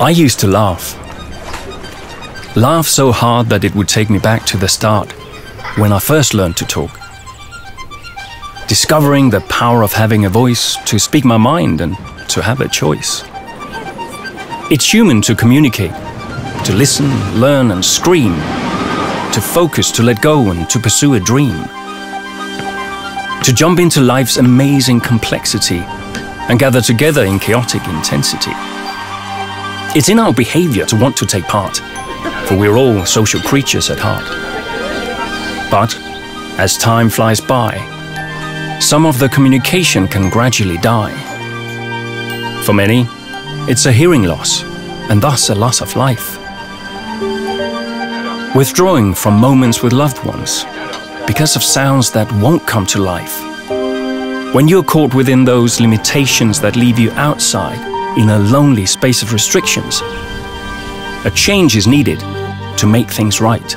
I used to laugh. Laugh so hard that it would take me back to the start, when I first learned to talk. Discovering the power of having a voice to speak my mind and to have a choice. It's human to communicate, to listen, learn, and scream, to focus, to let go, and to pursue a dream. To jump into life's amazing complexity and gather together in chaotic intensity. It's in our behavior to want to take part, for we're all social creatures at heart. But as time flies by, some of the communication can gradually die. For many, it's a hearing loss, and thus a loss of life. Withdrawing from moments with loved ones because of sounds that won't come to life. When you're caught within those limitations that leave you outside in a lonely space of restrictions, a change is needed to make things right.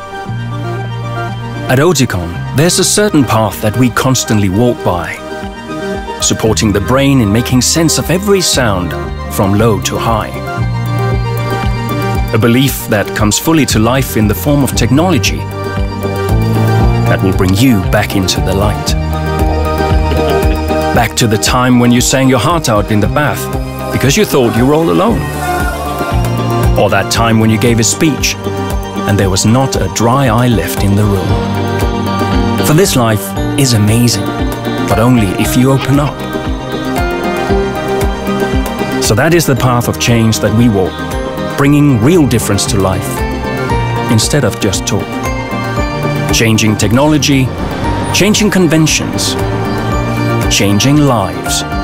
At Oticon, there's a certain path that we constantly walk by, supporting the brain in making sense of every sound from low to high. A belief that comes fully to life in the form of technology that will bring you back into the light. Back to the time when you sang your heart out in the bath because you thought you were all alone. Or that time when you gave a speech and there was not a dry eye left in the room. For this life is amazing, but only if you open up. So that is the path of change that we walk, bringing real difference to life instead of just talk. Changing technology, changing conventions, changing lives.